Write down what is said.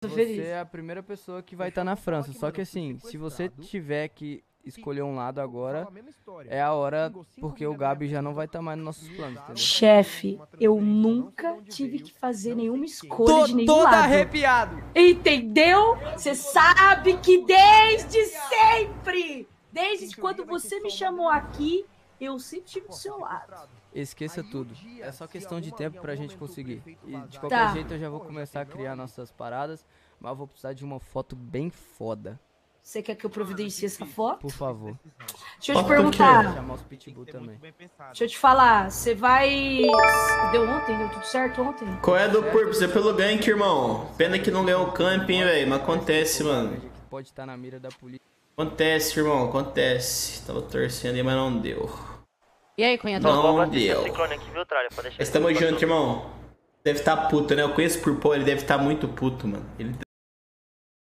Tô Você feliz. é a primeira pessoa que vai estar na França. Só que assim, se você tiver que escolher um lado agora, é a hora, porque o Gabi já não vai estar mais nos nossos planos, entendeu? Chefe, eu nunca tive que fazer nenhuma escolha Tô de nenhum todo lado. arrepiado! Entendeu? Você sabe que desde sempre, desde quando você me chamou aqui, eu sempre estive do seu lado. Esqueça tudo. É só questão de tempo pra gente conseguir. E de qualquer Tá. jeito eu já vou começar a criar nossas paradas, mas eu vou precisar de uma foto bem foda. Você quer que eu providencie essa foto? Por favor. Deixa eu te perguntar. Chamar os pitbull também. Deixa eu te falar. Você vai. Deu ontem? Deu tudo certo ontem? Qual é do Purpose? É pelo gank, irmão. Pena que não ganhou o camping, velho. Mas acontece, mano. Pode estar na mira da polícia. Acontece, irmão. Acontece. Tava torcendo aí, mas não deu. E aí, cunhadão? Não deu. Ciclone aqui, viu, Tralha? Pode deixar. Mas tamo junto, irmão. Deve estar tá puto, né? Eu conheço por pô, ele deve estar muito puto, mano. Ele